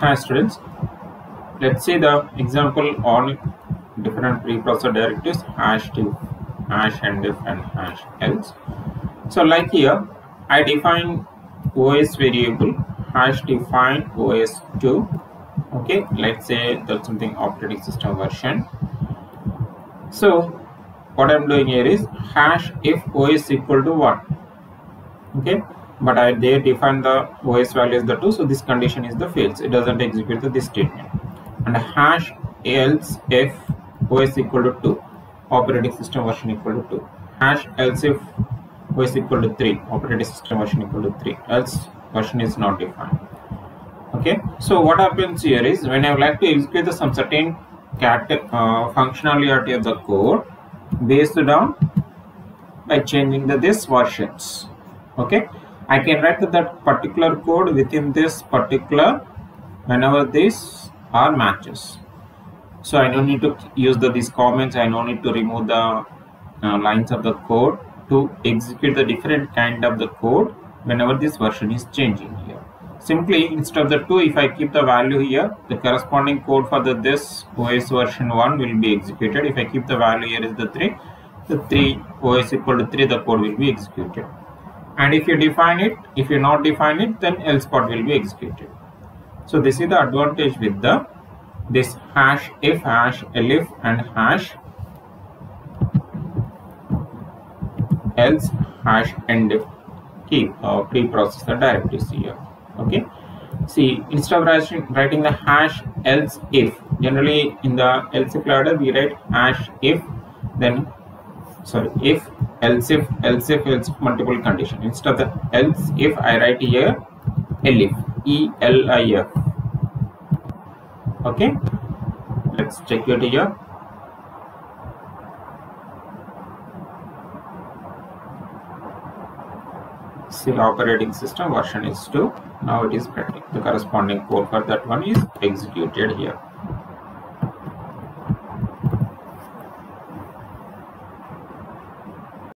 Hi students, let's see the example on different preprocessor directives hash if, hash end if hash else. So like here, I define OS variable hash define OS2. Okay, let's say that's something operating system version. So what I'm doing here is hash if OS equal to 1. Okay, but I they define the OS value as the 2 so this condition is the fails. It doesn't execute the, this statement. And hash else if OS equal to 2 operating system version equal to 2 hash else if OS equal to 3 operating system version equal to 3 else version is not defined. Okay? So what happens here is when I would like to execute the, some certain cat uh, functionality of the code based on by changing the this versions. Okay I can write that particular code within this particular whenever these are matches. So I don't need to use the these comments. I don't need to remove the uh, lines of the code to execute the different kind of the code whenever this version is changing here. Simply instead of the 2 if I keep the value here the corresponding code for the this OS version 1 will be executed. If I keep the value here is the 3 the 3 OS equal to 3 the code will be executed and if you define it if you not define it then else part will be executed. So this is the advantage with the this hash if hash elif and hash else hash end if uh, preprocessor directives here. Okay? See instead of writing, writing the hash else if generally in the else if ladder we write hash if then sorry if else if else if else if multiple condition. Instead of the else if i write here elif e l i f. Okay? Let's check it here. See operating system version is 2 now it is printing the corresponding code for that one is executed here